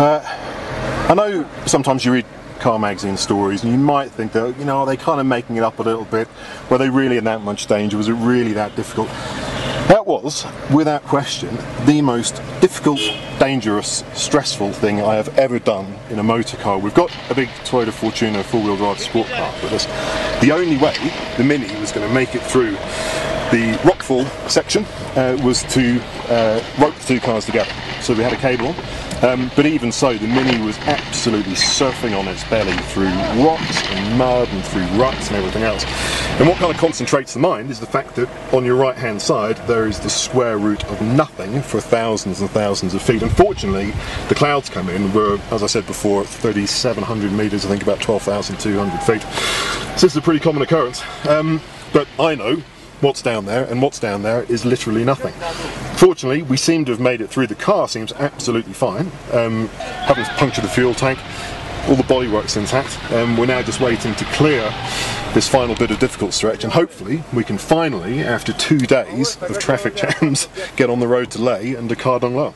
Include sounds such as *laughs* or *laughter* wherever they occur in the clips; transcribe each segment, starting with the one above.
I know sometimes you read car magazine stories and you might think that, you know, are they kind of making it up a little bit? Were they really in that much danger? Was it really that difficult? That was, without question, the most difficult, dangerous, stressful thing I have ever done in a motor car. We've got a big Toyota Fortuner four-wheel drive sport car with us. The only way the Mini was going to make it through the rockfall section uh, was to uh, rope the two cars together. So we had a cable on, um, but even so, the Mini was absolutely surfing on its belly through rocks and mud and through ruts and everything else. And what kind of concentrates the mind is the fact that on your right hand side there is the square root of nothing for thousands and thousands of feet. Unfortunately, the clouds come in, we're, as I said before, 3,700 metres, I think about 12,200 feet. So this is a pretty common occurrence. Um, but I know what's down there, and what's down there is literally nothing. Fortunately, we seem to have made it through. The car seems absolutely fine. Um, haven't punctured the fuel tank. All the bodywork's intact. Um, we're now just waiting to clear this final bit of difficult stretch, and hopefully we can finally, after two days of traffic *laughs* jams, get on the road to Leh and to Khardung La.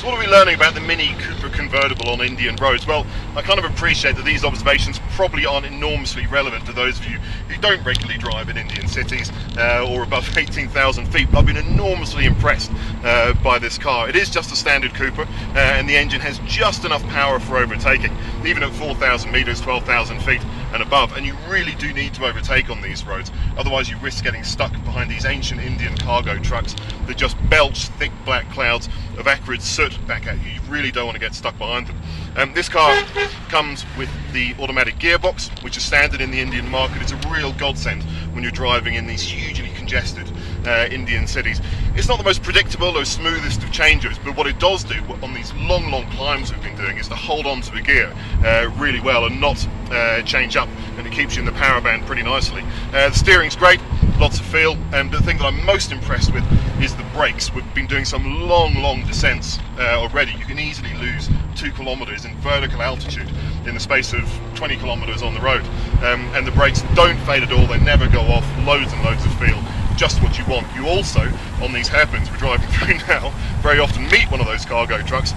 So what are we learning about the Mini Cooper convertible on Indian roads? Well, I kind of appreciate that these observations probably aren't enormously relevant to those of you who don't regularly drive in Indian cities uh, or above *laughs* 18,000 feet. But I've been enormously impressed uh, by this car. It is just a standard Cooper uh, and the engine has just enough power for overtaking, even at 4,000 metres, 12,000 feet and above. And you really do need to overtake on these roads, otherwise you risk getting stuck behind these ancient Indian cargo trucks that just belch thick black clouds of acrid soot back at you. You really don't want to get stuck behind them. Um, this car comes with the automatic gearbox, which is standard in the Indian market. It's a real godsend when you're driving in these hugely congested uh, Indian cities. It's not the most predictable or smoothest of changes, but what it does do on these long, long climbs we've been doing is to hold on to the gear uh, really well and not uh, change up, and it keeps you in the power band pretty nicely. Uh, the steering's great, lots of feel, and the thing that I'm most impressed with is the brakes. We've been doing some long, long descents uh, already. You can easily lose two kilometres in vertical altitude in the space of 20 kilometres on the road. Um, and the brakes don't fade at all, they never go off, loads and loads of feel, just what you want. You also, on these hairpins we're driving *laughs* through now, very often meet one of those cargo trucks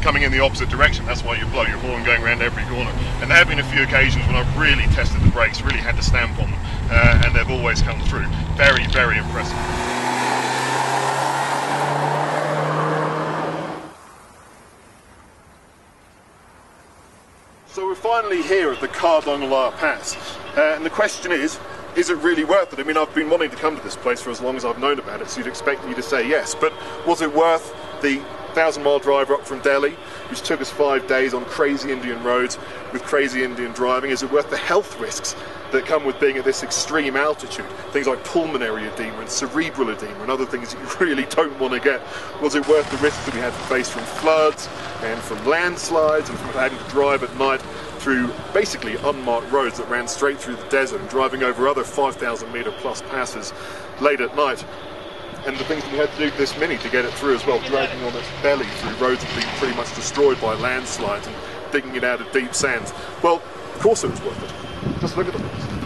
coming in the opposite direction. That's why you blow your horn going around every corner. And there have been a few occasions when I've really tested the brakes, really had to stamp on them, uh, and they've always come through. Very, very impressive. So we're finally here at the Khardung La Pass, uh, and the question is, is it really worth it? I mean, I've been wanting to come to this place for as long as I've known about it, so you'd expect me to say yes, but was it worth the thousand mile drive up from Delhi, which took us five days on crazy Indian roads with crazy Indian driving? Is it worth the health risks that come with being at this extreme altitude? Things like pulmonary edema and cerebral edema and other things that you *laughs* really don't want to get. Was it worth the risks that we had to face from floods and from landslides and from having to drive at night through basically unmarked roads that ran straight through the desert and driving over other 5,000 metre plus passes late at night? and the things that we had to do this mini to get it through as well, dragging on its belly through roads that had been pretty much destroyed by landslides and digging it out of deep sands. Well, of course it was worth it. Just look at the